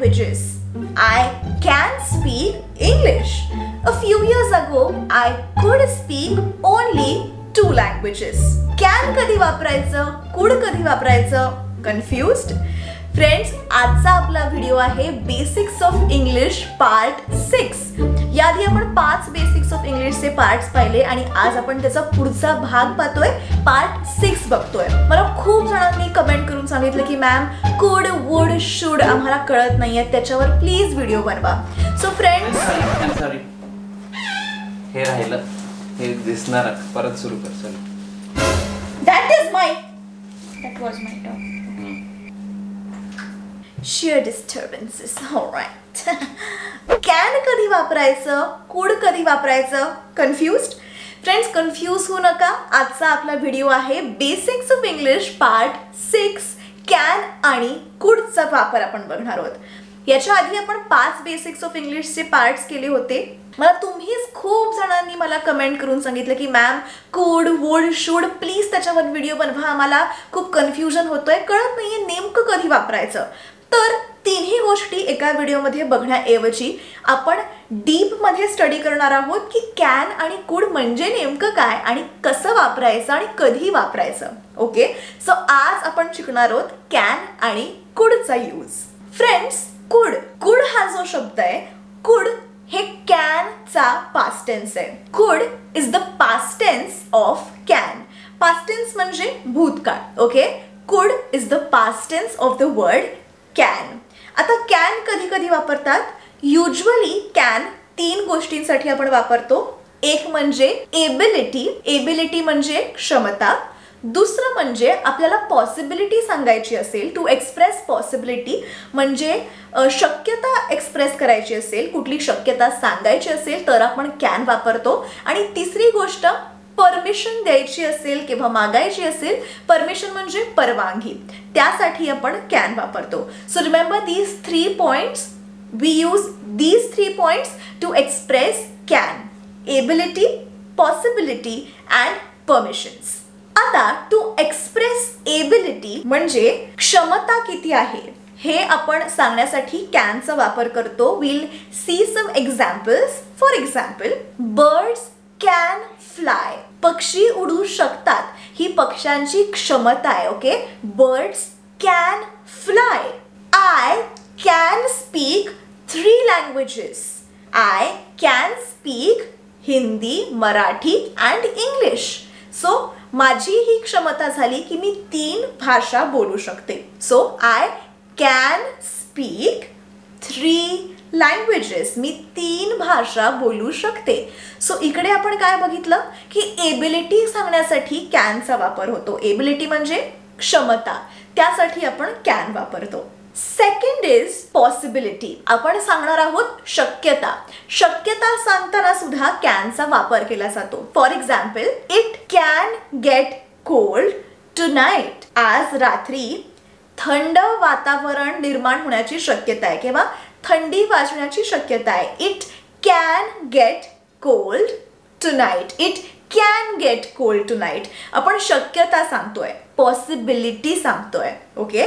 languages. I can speak English. A few years ago, I could speak only two languages. Can कधी वापरायचं could कधी वापरायचं confused friends आजचा आपला video आहे basics of English part six याआधी आपण पाच बेसिक्स ऑफ इंग्लिशचे पार्ट्स पाहिले आणि आज आपण त्याचा पुढचा भाग पाहतोय. पार्ट सिक्स बघतोय. मला खूप जणांनी कमेंट करून सांगितलं की मॅम कुड वुड शुड आम्हाला कळत नाहीये. त्याच्यावर प्लीज व्हिडिओ बनवा. सो फ्रेंड्स सॉरी हे राहिलं. हे दिसणार. परत सुरू कर चल. That is my that was my top sheer disturbances right can कधी वापरायचं? कुड कधी वापरायचं? कन्फ्युज्ड फ्रेंड्स कन्फ्यूज होऊ नका. आजचा आपला व्हिडिओ आहे basics of English part six can आणि कुडचा वापर आपण बघणार आहोत. याच्या आधी आपण पाच बेसिक्स ऑफ इंग्लिशचे पार्ट्स केले होते. मला तुम्हीच खूप जणांनी मला कमेंट करून सांगितलं की ma'am could would should please त्याच्यावर व्हिडिओ बनवा. आम्हाला खूप कन्फ्युजन होतोय. कळत नाहीये नेमकं कधी वापरायचं. तर तिन्ही गोष्टी एका व्हिडिओमध्ये बघण्याऐवजी आपण डीपमध्ये स्टडी करणार आहोत की कॅन आणि कुड म्हणजे नेमकं काय आणि कसं वापरायचं आणि कधी वापरायचं. ओके? सो आज आपण शिकणार आहोत कॅन आणि कुडचा यूज. फ्रेंड्स कुड. कुड हा जो शब्द आहे कुड हे कॅनचा पास्टेन्स आहे. Could is the past tense of can. Past tense म्हणजे भूतकाळ. Okay? Could is the past tense of the word can आता कॅन कधी कधी वापरतात. युजली कॅन तीन गोष्टींसाठी आपण वापरतो. एक म्हणजे एबिलिटी एबिलिटी म्हणजे क्षमता. दुसरं म्हणजे आपल्याला पॉसिबिलिटी सांगायची असेल टू एक्सप्रेस पॉसिबिलिटी म्हणजे शक्यता एक्सप्रेस करायची असेल कुठली शक्यता सांगायची असेल तर आपण कॅन वापरतो. आणि तिसरी गोष्ट परमिशन द्यायची असेल किंवा मागायची असेल परमिशन म्हणजे परवानगी. त्यासाठी आपण कॅन वापरतो. So remember these three points we use these three points to express can ability possibility and permissions आता टू एक्सप्रेस एबिलिटी म्हणजे क्षमता किती आहे? हे आपण सांगण्यासाठी कॅनचा वापर करतो. Will see some examples for example birds can fly पक्षी उडू शकतात. ही पक्ष्यांची क्षमता आहे okay birds can fly I can speak three languages I can speak Hindi Marathi and English so माझी ही क्षमता झाली की मी तीन भाषा बोलू शकते. So I can speak three languages मी तीन भाषा बोलू शकते. सो इकडे आपण काय बघितलं? की एबिलिटी सांगण्यासाठी कॅनचा वापर होतो. एबिलिटी म्हणजे क्षमता. त्यासाठी आपण कॅन वापरतो. सेकंड इज पॉसिबिलिटी आपण सांगणार आहोत शक्यता. शक्यता सांगताना सुद्धा कॅनचा वापर केला जातो. For example it can get cold tonight आज रात्री थंड वातावरण निर्माण होण्याची शक्यता आहे. किंवा थंडी वाजण्याची शक्यता आहे. It can get cold tonight it can get cold tonight आपण शक्यता सांगतोय. पॉसिबिलिटी सांगतोय. ओके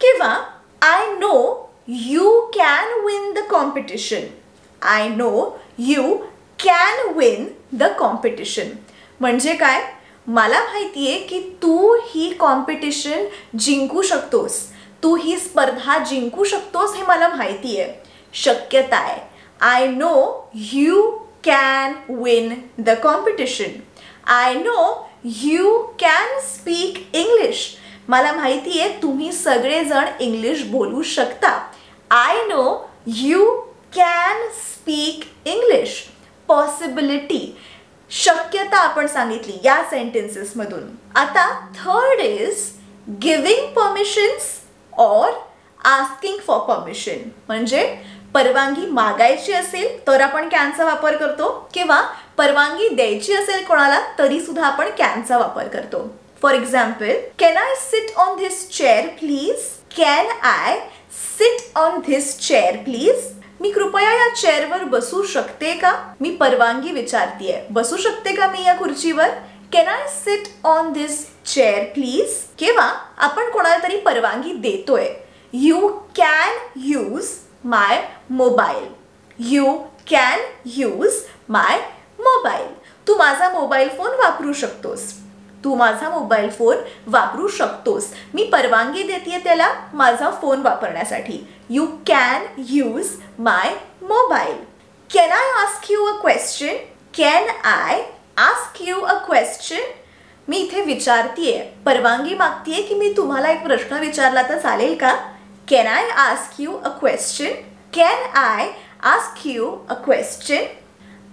किंवा I know you can win the competition I know you can win the competition म्हणजे काय? मला माहिती आहे की तू ही कॉम्पिटिशन जिंकू शकतोस. तू ही स्पर्धा जिंकू शकतोस हे मला माहिती आहे. शक्यता आहे. I know you can win the competition I know you can speak English मला माहिती आहे तुम्ही सगळेजण इंग्लिश बोलू शकता. I know you can speak English possibility शक्यता आपण सांगितली या सेंटेन्सेसमधून आता third is giving permissions or asking for permission म्हणजे परवानगी मागायची असेल तर आपण कॅनचा वापर करतो किंवा परवानगी द्यायची असेल कोणाला तरी सुद्धा आपण कॅनचा वापर करतो. For example can I sit on this chair please can I sit on this chair please मी कृपया या चेअरवर बसू शकते का? मी परवानगी विचारतीये. बसू शकते का मी या खुर्चीवर? Can I sit on this chair please किंवा आपण कोणाला तरी परवानगी देतोय. You can use my mobile you can use my mobile तू माझा मोबाईल फोन वापरू शकतोस. तू माझा मोबाईल फोन वापरू शकतोस. मी परवानगी देते त्याला माझा फोन वापरण्यासाठी. You can use my mobile can I ask you a question can I ask you a question मी इथे विचारतीये. परवानगी मागतीये की मी तुम्हाला एक प्रश्न विचारला तर चालेल का? Can I ask you a question can I ask you a question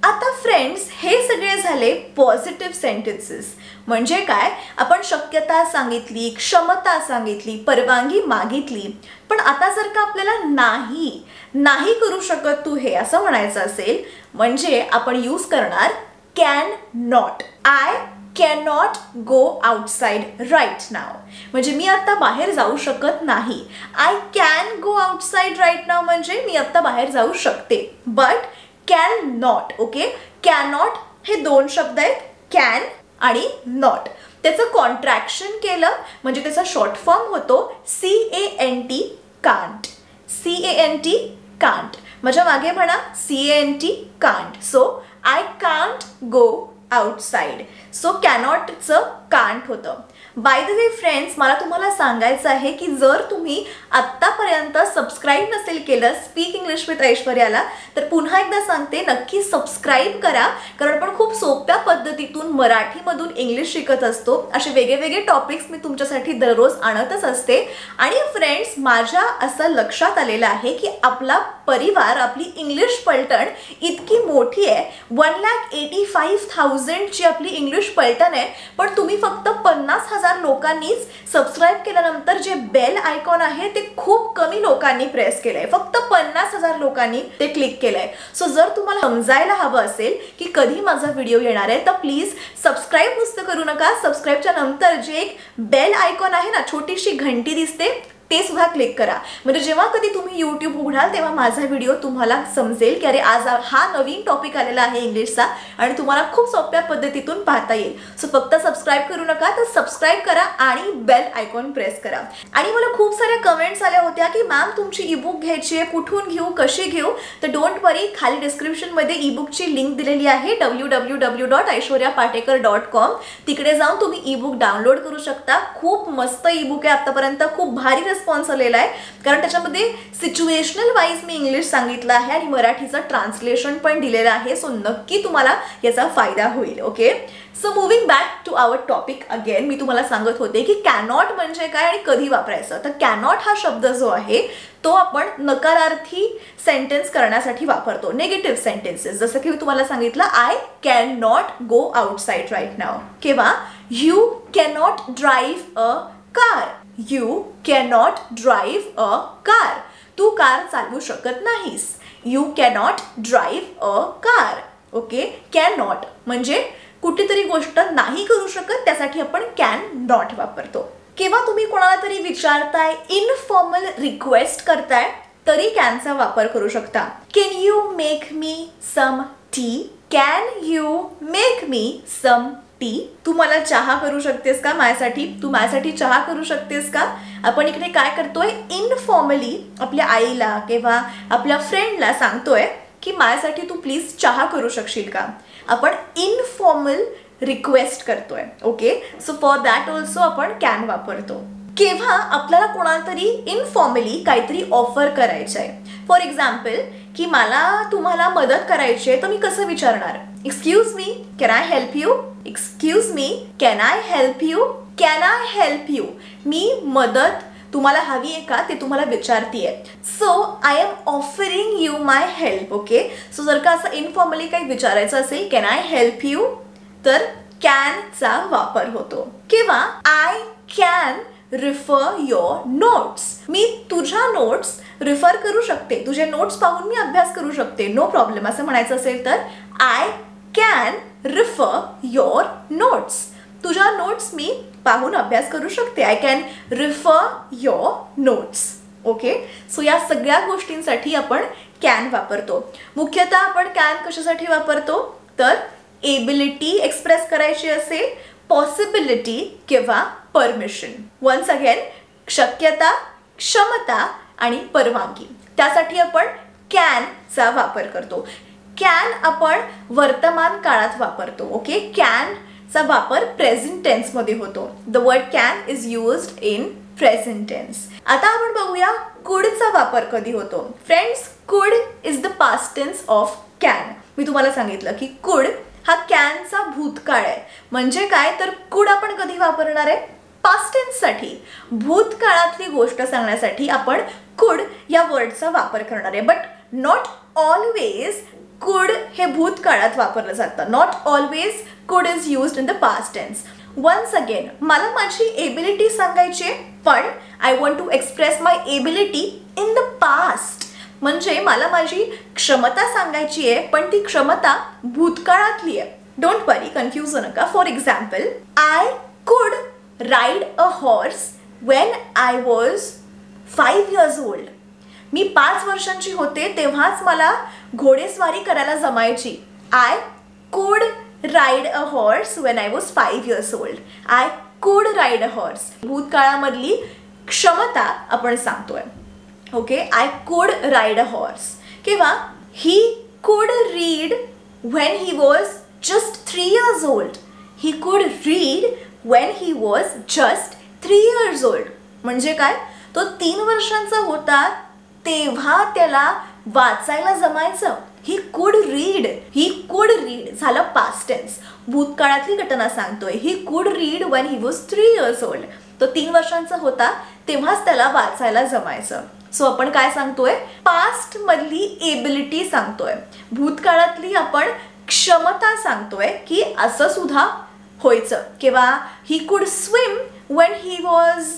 आता फ्रेंड्स हे सगळे झाले पॉझिटिव्ह सेंटेन्सेस म्हणजे काय? आपण शक्यता सांगितली क्षमता सांगितली परवानगी मागितली. पण आता जर का आपल्याला नाही नाही करू शकत तू हे असं म्हणायचं असेल म्हणजे आपण यूज करणार can not I can not go outside right now म्हणजे मी आत्ता बाहेर जाऊ शकत नाही. I can go outside right now म्हणजे मी आत्ता बाहेर जाऊ शकते. But can not okay can not हे दोन शब्द आहेत. कॅन आणि नॉट त्याचं कॉन्ट्रॅक्शन केलं म्हणजे त्याचा शॉर्ट फॉर्म होतो. C A N T can't C A N T can't माझ्या मागे म्हणा C A N T can't so I can't go outside so कॅनॉटचं can't होतं. बाय द वे फ्रेंड्स मला तुम्हाला सांगायचं आहे की जर तुम्ही आत्तापर्यंत सबस्क्राईब नसेल केलं स्पीक इंग्लिश विथ ऐश्वर्याला तर पुन्हा एकदा सांगते नक्की सबस्क्राईब करा. कारण पण खूप तिथून पद्धतीतून मराठीमधून इंग्लिश शिकत असतो. असे वेगळे वेगळे टॉपिक्स मी तुमच्यासाठी दररोज आणतच असते. आणि फ्रेंड्स माझ्या असं लक्षात आलेलं आहे की आपला परिवार आपली इंग्लिश पलटण इतकी मोठी आहे. वन लॅक एटी फाईव्ह थाउजंडची आपली इंग्लिश पलटण आहे. पण तुम्ही फक्त पन्नास हजार लोकांनीच सबस्क्राईब केल्यानंतर जे बेल आयकॉन आहे ते खूप कमी लोकांनी प्रेस केलंय. फक्त पन्नास हजार लोकांनी ते क्लिक केलंय. सो जर तुम्हाला समजायला हवं असेल की कधी माझा व्हिडिओ येणार आहे तर प्लीज सबस्क्राईब नुसतं करू नका. सबस्क्राईबच्या नंतर जे एक बेल आयकॉन आहे ना छोटीशी घंटी दिसते ते सुद्धा क्लिक करा. म्हणजे जेव्हा कधी तुम्ही यूट्यूब उघडाल तेव्हा माझा व्हिडिओ तुम्हाला समजेल की अरे आज हा नवीन टॉपिक आलेला आहे इंग्लिशचा आणि तुम्हाला खूप सोप्या पद्धतीतून पाहता येईल. सो फक्त सबस्क्राईब करू नका तर सबस्क्राईब करा आणि बेल आयकॉन प्रेस करा. आणि मला खूप साऱ्या कमेंट्स आल्या होत्या की मॅम तुमची ईबुक घ्यायची आहे कुठून घेऊ कशी घेऊ? तर डोंट वरी खाली डिस्क्रिप्शनमध्ये ईबुकची लिंक दिलेली आहे W W W dot Aishwarya Patekar dot com तिकडे जाऊन तुम्ही ईबुक डाउनलोड करू शकता. खूप मस्त ईबुक आहे आतापर्यंत खूप भारी रिस्पॉन्स आलेला आहे. कारण त्याच्यामध्ये सिच्युएशनल वाईज मी इंग्लिश सांगितलं आहे आणि मराठीचं ट्रान्सलेशन पण दिलेलं आहे. सो नक्की तुम्हाला याचा फायदा होईल. Okay so moving back to our topic again मी तुम्हाला सांगत होते की कॅनॉट म्हणजे काय आणि कधी वापरायचं. तर कॅनॉट हा शब्द जो आहे तो आपण नकारार्थी सेंटेन्स करण्यासाठी वापरतो. निगेटिव्ह सेंटेन्सेस जसं की मी तुम्हाला सांगितलं I can not go outside right now किंवा you cannot drive a car you cannot drive a car Tu car चालवू शकत नाहीस. You cannot drive a car okay can not म्हणजे कुठेतरी गोष्ट नाही करू शकत त्यासाठी आपण कॅन नॉट वापरतो. किंवा तुम्ही कोणाला तरी विचारताय इनफॉर्मल रिक्वेस्ट करताय तरी कॅनचा वापर करू शकता. Can you make me some tea can you make me some tea तू मला चहा करू शकतेस का माझ्यासाठी? तू माझ्यासाठी चहा करू शकतेस का? आपण इकडे काय करतोय? इनफॉर्मली आपल्या आईला किंवा आपल्या फ्रेंडला सांगतोय की माझ्यासाठी तू प्लीज चहा करू शकशील का? आपण इनफॉर्मल रिक्वेस्ट करतोय okay so for that also आपण कॅन वापरतो. केव्हा आपल्याला कोणाला तरी इनफॉर्मली काहीतरी ऑफर करायचं आहे फॉर एक्झाम्पल की मला तुम्हाला मदत करायची आहे तर मी कसं विचारणार? Excuse me can I help you excuse me can I help you can I help you मी मदत तुम्हाला हवी आहे का? ते तुम्हाला विचारतीये. So I am offering you my help okay so जर का असं इनफॉर्मली काही विचारायचं असेल कॅन आय हेल्प यू तर कॅनचा वापर होतो. किंवा I can refer your notes मी तुझ्या नोट्स रिफर करू शकते. तुझे नोट्स पाहून मी अभ्यास करू शकते. नो प्रॉब्लेम असं म्हणायचं असेल तर I can refer your notes तुझ्या नोट्स मी पाहून अभ्यास करू शकते. I can refer your notes okay so या सगळ्या गोष्टींसाठी आपण कॅन वापरतो. मुख्यतः आपण कॅन कशासाठी वापरतो? तर एबिलिटी एक्सप्रेस करायची असेल पॉसिबिलिटी किंवा परमिशन वन्स अगेन शक्यता क्षमता आणि परवानगी. त्यासाठी आपण कॅनचा वापर करतो. कॅन आपण वर्तमान काळात वापरतो ओके कॅनचा वापर प्रेझेंट टेन्समध्ये होतो. The word can is used in present tense आता आपण बघूया कुडचा वापर कधी होतो. Friends could is the past tense of can मी तुम्हाला सांगितलं की कुड हा कॅनचा भूतकाळ आहे. म्हणजे काय? तर कुड आपण कधी वापरणार आहे? पास्टेन्ससाठी भूतकाळातली गोष्ट सांगण्यासाठी आपण कुड या वर्डचा वापर करणार आहे. बट नॉट ऑलवेज कुड हे भूतकाळात वापरलं जातं. Not always could is used in the past tense once again मला माझी एबिलिटी सांगायची पण I want to express my ability in the past म्हणजे मला माझी क्षमता सांगायची आहे पण ती क्षमता भूतकाळातली आहे. डोंट वरी कन्फ्यूज नका. For example I could ride a horse when I was five years old मी पाच वर्षांची होते तेव्हाच मला घोडेस्वारी करायला जमायची. I could ride a horse when I was five years old I could ride a horse भूतकाळामधली क्षमता आपण सांगतोय. Okay I could ride a horse किंवा he could read when he was just three years old he could read when he was just three years old म्हणजे काय? तो तीन वर्षांचा होता तेव्हा त्याला वाचायला जमायचं. He could read he could read झालं पास्ट टेन्स भूतकाळातली घटना सांगतोय. He could read when he was three years old तो तीन वर्षांचा होता तेव्हाच त्याला वाचायला जमायचं. सो आपण काय सांगतोय? पास्ट मधली एबिलिटी सांगतोय. भूतकाळातली आपण क्षमता सांगतोय की असं सुद्धा व्हायचं. किंवा he could swim when he was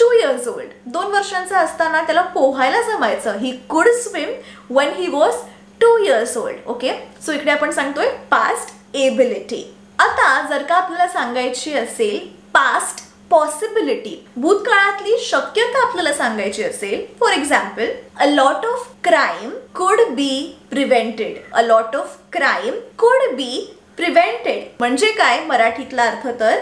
two years old दोन वर्षांचा असताना त्याला पोहायला जमायचं. He could swim when he was two years old okay so इकडे आपण सांगतोय पास्ट एबिलिटी आता जर का आपल्याला सांगायची असेल पास्ट पॉसिबिलिटी भूतकाळातली शक्यता आपल्याला सांगायची असेल for example a lot of crime could be prevented a lot of crime could be prevented म्हणजे काय? मराठीतला अर्थ तर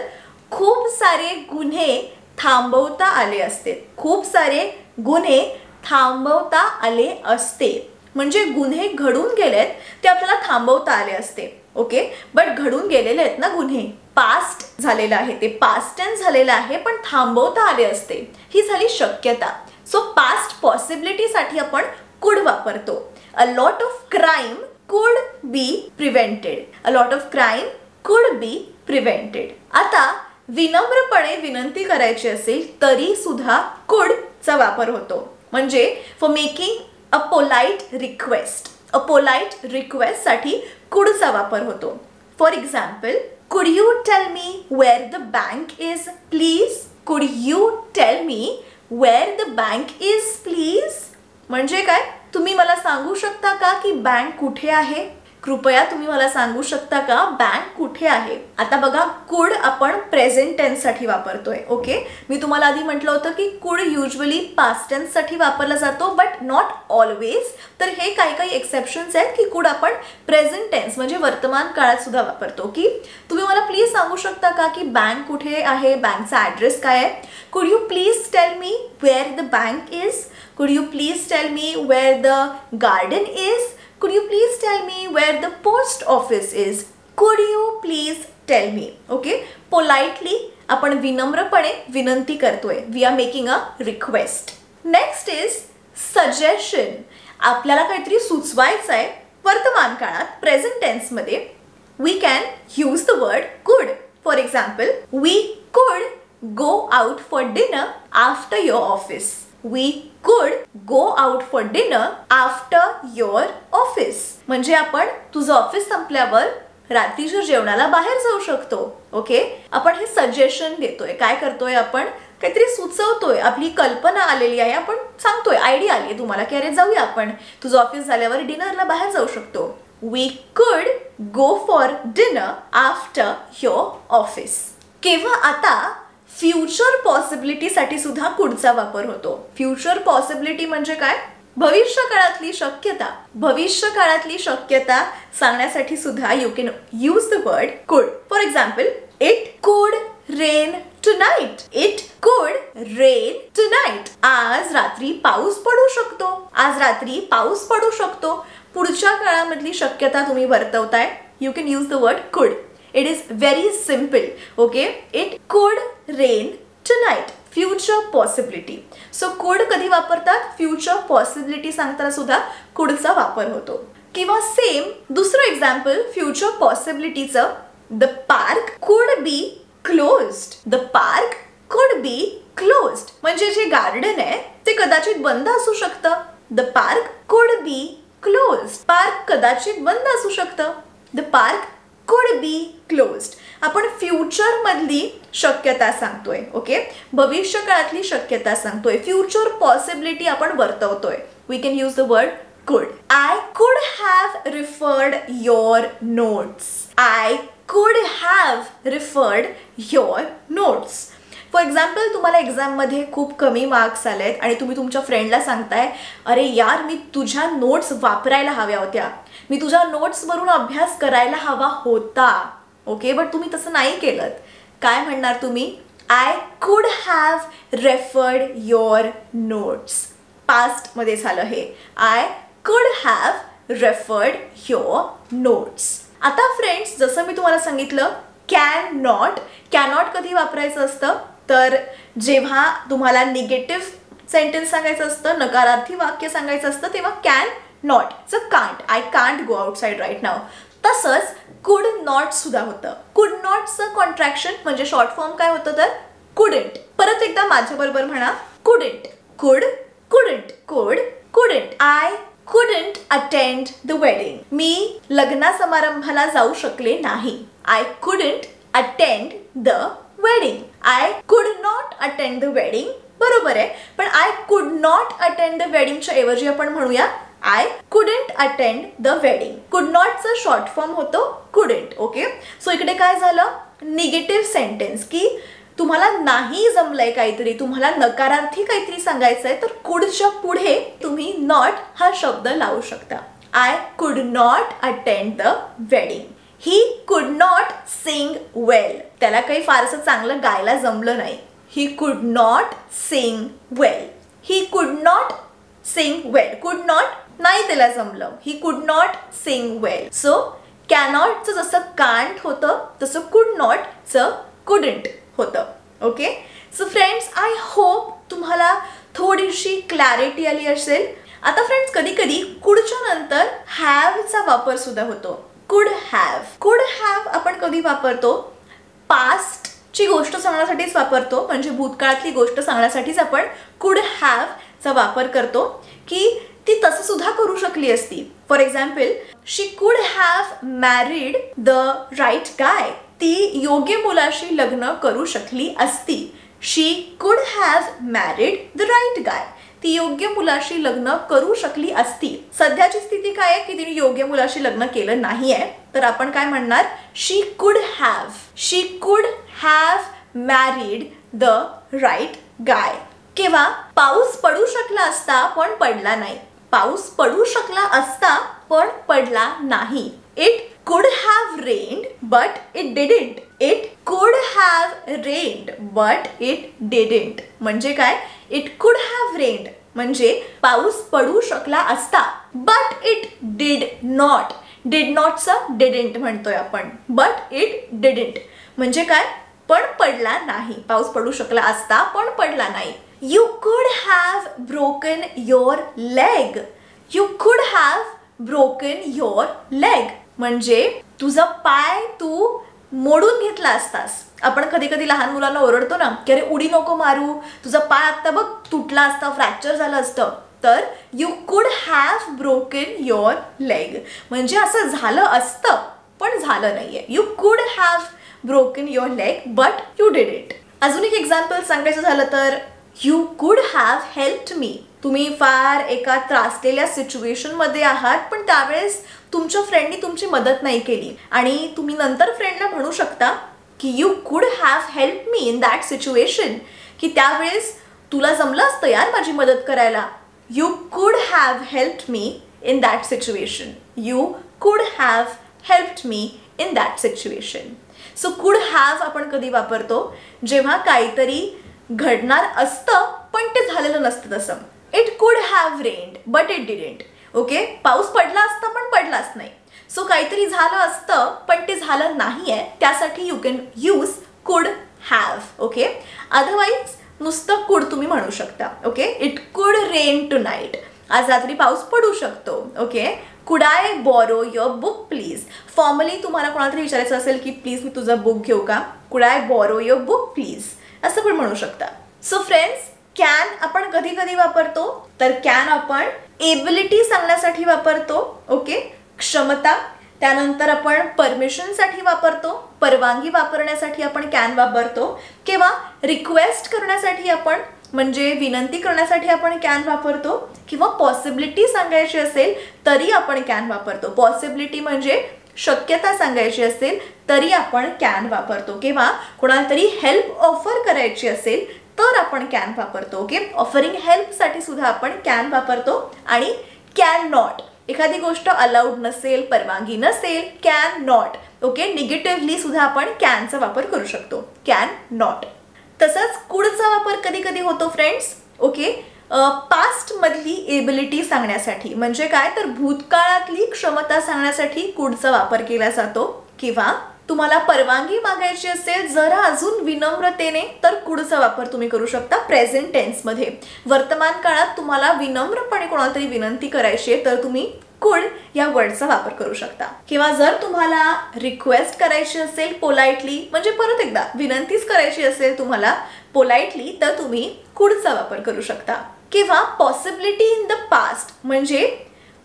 खूप सारे गुन्हे थांबवता आले असते. खूप सारे गुन्हे थांबवता आले असते. म्हणजे गुन्हे घडून गेलेत ते आपल्याला थांबवता आले असते. ओके? बट घडून गेलेले आहेत ना गुन्हे. पास्ट झालेलं आहे. ते पास्ट टेन्स झालेलं आहे पण थांबवता आले असते. ही झाली शक्यता. सो पास्ट पॉसिबिलिटीसाठी आपण कुड वापरतो. अ lot of crime could be prevented a lot of crime could be prevented आता विनम्रपणे विनंती करायची असेल तरी सुद्धा कुडचा वापर होतो. म्हणजे for making a polite request a polite रिक्वेस्टसाठी कुडचा वापर होतो. For example could you tell me where the bank is please could you tell me where the bank is please म्हणजे काय? तुम्ही मला सांगू शकता का की बँक कुठे आहे? कृपया तुम्ही मला सांगू शकता का बँक कुठे आहे? आता बघा कुड आपण प्रेझेंट टेन्ससाठी वापरतोय ओके मी तुम्हाला आधी म्हटलं होतं की कुड युजली पास्ट टेन्ससाठी वापरला जातो बट नॉट ऑलवेज तर हे काही काही एक्सेप्शन्स आहेत की कुड आपण प्रेझेंट टेन्स म्हणजे वर्तमान काळात सुद्धा वापरतो की तुम्ही मला प्लीज सांगू शकता का की बँक कुठे आहे? बँकचा ॲड्रेस काय आहे? Could you please tell me where the bank is could you please tell me where the garden is could you please tell me where the post office is? Could you please tell me? Okay? Politely आपण विनम्रपणे विनंती करतोय. We are making a request next is suggestion आपल्याला काहीतरी सुचवायचं आहे. वर्तमान काळात present टेन्समध्ये we can use the word could for example we could go out for dinner after your office we could go out for dinner after your office म्हणजे आपण तुझं office संपल्यावर रात्रीच्या जेवणाला बाहेर जाऊ शकतो ओके आपण हे सजेशन देतोय. काय करतोय आपण? काहीतरी सुचवतोय. आपली कल्पना आलेली आहे आपण सांगतोय. आयडिया आली आहे तुम्हाला की अरे जाऊया आपण. तुझं ऑफिस झाल्यावर डिनरला बाहेर जाऊ शकतो. We could go for dinner after your office केव्हा? आता फ्युचर पॉसिबिलिटीसाठी सुद्धा कुडचा वापर होतो. फ्युचर पॉसिबिलिटी म्हणजे काय? भविष्य काळातली शक्यता. भविष्य काळातली शक्यता सांगण्यासाठी सुद्धा you can use the word could for example it could rain tonight it could rain tonight आज रात्री पाऊस पडू शकतो. आज रात्री पाऊस पडू शकतो. पुढच्या काळामधली शक्यता तुम्ही वर्तवताय. You can use the word could it is very simple, okay it could rain tonight. Future possibility so could कधी वापरतात? फ्युचर पॉसिबिलिटी सांगताना सुद्धा कुडचा वापर होतो. किंवा सेम दुसरं example future पॉसिबिलिटीचं the park could be closed the park could be closed म्हणजे जे गार्डन आहे ते कदाचित बंद असू शकतं. The park could be close park कदाचित बंद असू शकतं. The park could be closed आपण फ्युचरमधली शक्यता सांगतोय ओके भविष्य काळातली शक्यता सांगतोय. फ्युचर पॉसिबिलिटी आपण वर्तवतोय. We can use the word could I could have referred your notes I could have referred your notes for example तुम्हाला एक्झाममध्ये खूप कमी मार्क्स आले आहेत आणि तुम्ही तुमच्या फ्रेंडला सांगताय अरे यार मी तुझ्या नोट्स वापरायला हव्या होत्या. मी तुझ्या नोट्सवरून अभ्यास करायला हवा होता. ओके बट तुम्ही तसं नाही केलं काय म्हणणार तुम्ही? I could have referred your notes पास्टमध्ये झालं हे. I could have referred your notes आता फ्रेंड्स जसं मी तुम्हाला सांगितलं कॅन नॉट कॅनॉट कधी वापरायचं असतं? तर जेव्हा तुम्हाला निगेटिव्ह सेंटेन्स सांगायचं असतं नकारार्थी वाक्य सांगायचं असतं तेव्हा कॅन नॉट च can't I can't go outside right now तसंच कुड नॉट सुद्धा होतं. कुड नॉटचं कॉन्ट्रॅक्शन म्हणजे शॉर्ट फॉर्म काय होतं तर? कुडंट परत एकदा माझ्याबरोबर म्हणा. Couldn't could couldn't could couldn't I couldn't attend the wedding मी लग्न समारंभाला जाऊ शकले नाही. I couldn't attend the wedding I could not attend the wedding बरोबर आहे. पण I could not attend the वेडिंगच्या ऐवजी आपण म्हणूया I couldn't attend the wedding could नॉटचं short form होतो. कुडंट ओके सो इकडे काय झालं? निगेटिव्ह सेंटेन्स की तुम्हाला नाही जमलंय काहीतरी तुम्हाला नकारार्थी काहीतरी सांगायचं आहे तर कुडच्या पुढे तुम्ही नॉट हा शब्द लावू शकता. I could not attend the wedding he could not sing वेल त्याला काही फारसं चांगलं गायला जमलं नाही. ही could not sing well he could not sing वेल कुड नॉट नाही त्याला जमलं. He could not sing well so कॅनॉटचं जसं कांट होतं तसं कुड नॉटचं कुडंट होतं. Okay so friends I hope तुम्हाला थोडीशी क्लॅरिटी आली असेल. आता फ्रेंड्स कधी कधी कुडच्या नंतर हॅवचा वापर सुद्धा होतो. कुड हॅव कुड हॅव आपण कधी वापरतो? पास्टची गोष्ट सांगण्यासाठीच वापरतो. म्हणजे भूतकाळातली गोष्ट सांगण्यासाठीच आपण कुड हॅवचा वापर करतो. की ती तसं सुद्धा करू शकली असती. For example she could have married the right guy ती योग्य मुलाशी लग्न करू शकली असती. She could have married the right guy ती योग्य मुलाशी लग्न करू शकली असती. सध्याची स्थिती काय आहे की तिने योग्य मुलाशी लग्न केलं नाहीये? तर आपण काय म्हणणार? शी could have she could have married the right guy किंवा पाऊस पडू शकला असता पण पडला नाही. पाऊस पडू शकला असता पण पडला नाही. It could have rained but it didn't it could have rained but it didn't म्हणजे काय? इट कुड हॅव रेन्ड म्हणजे पाऊस पडू शकला असता but it did not did नॉटचं didn't म्हणतोय आपण बट इट डिडंट म्हणजे काय? पण पडला नाही. पाऊस पडू शकला असता पण पडला नाही. You could have broken your leg you could have broken your leg म्हणजे तुझा पाय तू मोडून घेतला असतास. आपण कधी कधी लहान मुलांना ओरडतो ना की अरे उडी नको मारू तुझा पाय आता बघ तुटला असता फ्रॅक्चर झालं असतं. तर you could have broken your leg म्हणजे असं झालं असतं पण झालं नाहीये. You could have broken your leg but you did it अजून एक एक्झाम्पल सांगायचं झालं तर यू कुड हॅव हेल्प मी तुम्ही फार एका त्रासलेल्या सिच्युएशनमध्ये आहात पण त्यावेळेस तुमच्या फ्रेंडनी तुमची मदत नाही केली. आणि तुम्ही नंतर फ्रेंडला म्हणू शकता की you could have help me in that situation की त्यावेळेस तुला जमलं असतं यार माझी मदत करायला. You could have help me in that situation you could have help me in that situation so could have आपण कधी वापरतो? जेव्हा काहीतरी घडणार असतं पण ते झालेलं नसतं तसं. It could have rained but it didn't okay पाऊस पडला असता पण पडलाच नाही. सो काहीतरी झालं असतं पण ते झालं नाही आहे त्यासाठी you can use could have okay otherwise नुसतं कुड तुम्ही म्हणू शकता okay it could rain tonight आज रात्री पाऊस पडू शकतो okay could I borrow your book please formally तुम्हाला कोणाला तरी विचारायचं असेल की प्लीज मी तुझा बुक घेऊ का? Could I borrow your book please असं पण म्हणू शकता. सो फ्रेंड्स कॅन आपण कधी कधी वापरतो? तर कॅन आपण एबिलिटी सांगण्यासाठी वापरतो ओके क्षमता त्यानंतर आपण परमिशनसाठी वापरतो परवानगी वापरण्यासाठी आपण कॅन वापरतो किंवा रिक्वेस्ट करण्यासाठी आपण म्हणजे विनंती करण्यासाठी आपण कॅन वापरतो किंवा पॉसिबिलिटी सांगायची असेल तरी आपण कॅन वापरतो. पॉसिबिलिटी म्हणजे शक्यता सांगायची असेल तरी आपण कॅन वापरतो. किंवा कोणाला तरी हेल्प ऑफर करायची असेल तर आपण कॅन वापरतो. ओके? ऑफरिंग हेल्पसाठी सुद्धा आपण कॅन वापरतो. आणि कॅन नॉट. एखादी गोष्ट अलाउड नसेल परवानगी नसेल कॅन नॉट. ओके? निगेटिव्हली सुद्धा आपण कॅनचा वापर करू शकतो. Can not. तसंच कुडचा वापर कधी कधी होतो फ्रेंड्स ओके? पास्ट मधली एबिलिटी सांगण्यासाठी. म्हणजे काय? तर भूतकाळातली क्षमता सांगण्यासाठी कुडचा वापर केला जातो. किंवा तुम्हाला परवानगी मागायची असेल जरा अजून विनम्रतेने तर कुडचा वापर तुम्ही करू शकता प्रेझेंट टेन्समध्ये वर्तमान काळात तुम्हाला विनम्रपणे कोणाला तरी विनंती करायची आहे तर तुम्ही कुड या वर्डचा वापर करू शकता. किंवा जर तुम्हाला रिक्वेस्ट करायची असेल पोलाइटली म्हणजे परत एकदा विनंतीच करायची असेल तुम्हाला पोलाइटली तर तुम्ही कुडचा वापर करू शकता. किंवा पॉसिबिलिटी इन द पास्ट म्हणजे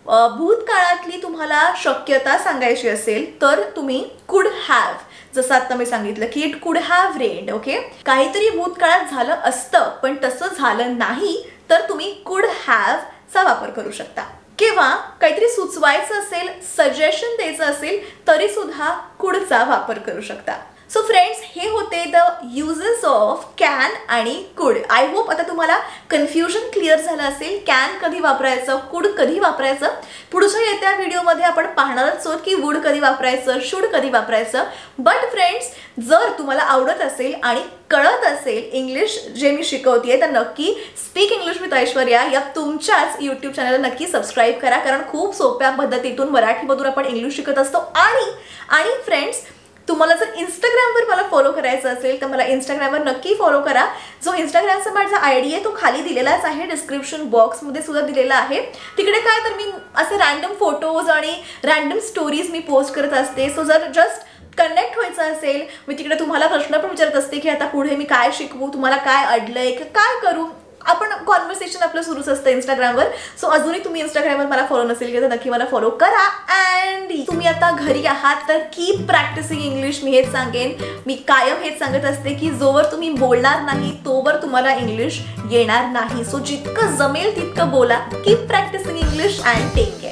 भूतकाळातली तुम्हाला शक्यता सांगायची असेल तर तुम्ही कुड हॅव जसं आता मी सांगितलं की it could have red okay काहीतरी भूतकाळात झालं असतं पण तसं झालं नाही तर तुम्ही कुड हॅव चा वापर करू शकता. किंवा काहीतरी सुचवायचं असेल सजेशन द्यायचं असेल तरी सुद्धा कुडचा वापर करू शकता. सो फ्रेंड्स हे होते द युजेस ऑफ कॅन आणि कुड आय होप आता तुम्हाला कन्फ्युजन क्लिअर झालं असेल. कॅन कधी वापरायचं? कुड कधी वापरायचं? पुढच्या येत्या व्हिडिओमध्ये आपण पाहणारच आहोत की वूड कधी वापरायचं? शूड कधी वापरायचं? बट फ्रेंड्स जर तुम्हाला आवडत असेल आणि कळत असेल इंग्लिश जे मी शिकवते तर नक्की स्पीक इंग्लिश विथ ऐश्वर्या या तुमच्याच यूट्यूब चॅनलला नक्की सबस्क्राईब करा. कारण खूप सोप्या पद्धतीतून मराठीमधून आपण इंग्लिश शिकत असतो. आणि आणि फ्रेंड्स तुम्हाला जर इंस्टाग्रामवर मला फॉलो करायचं असेल तर मला इंस्टाग्रामवर नक्की फॉलो करा. जो इंस्टाग्रामचा माझा आय डी आहे तो खाली दिलेलाच आहे. डिस्क्रिप्शन बॉक्समध्ये सुद्धा दिलेला आहे. तिकडे काय तर मी असे रॅन्डम फोटोज आणि रॅन्डम स्टोरीज मी पोस्ट करत असते. सो जर जस्ट कनेक्ट व्हायचं असेल मी तिकडे तुम्हाला प्रश्न पण विचारत असते की आता पुढे मी काय शिकवू तुम्हाला काय अडलंय आहे काय करू? आपण कॉन्व्हर्सेशन आपलं सुरूच असतं इंस्टाग्रामवर सो अजूनही तुम्ही इंस्टाग्रामवर मला फॉलो नसेल की तर नक्की मला फॉलो करा. अँड तुम्ही आता घरी आहात तर कीप प्रॅक्टिसिंग इंग्लिश मी हेच सांगेन. मी कायम हेच सांगत असते की जोवर तुम्ही बोलणार नाही तोवर तुम्हाला इंग्लिश येणार नाही. सो जितकं जमेल तितकं बोला. Keep practising English and take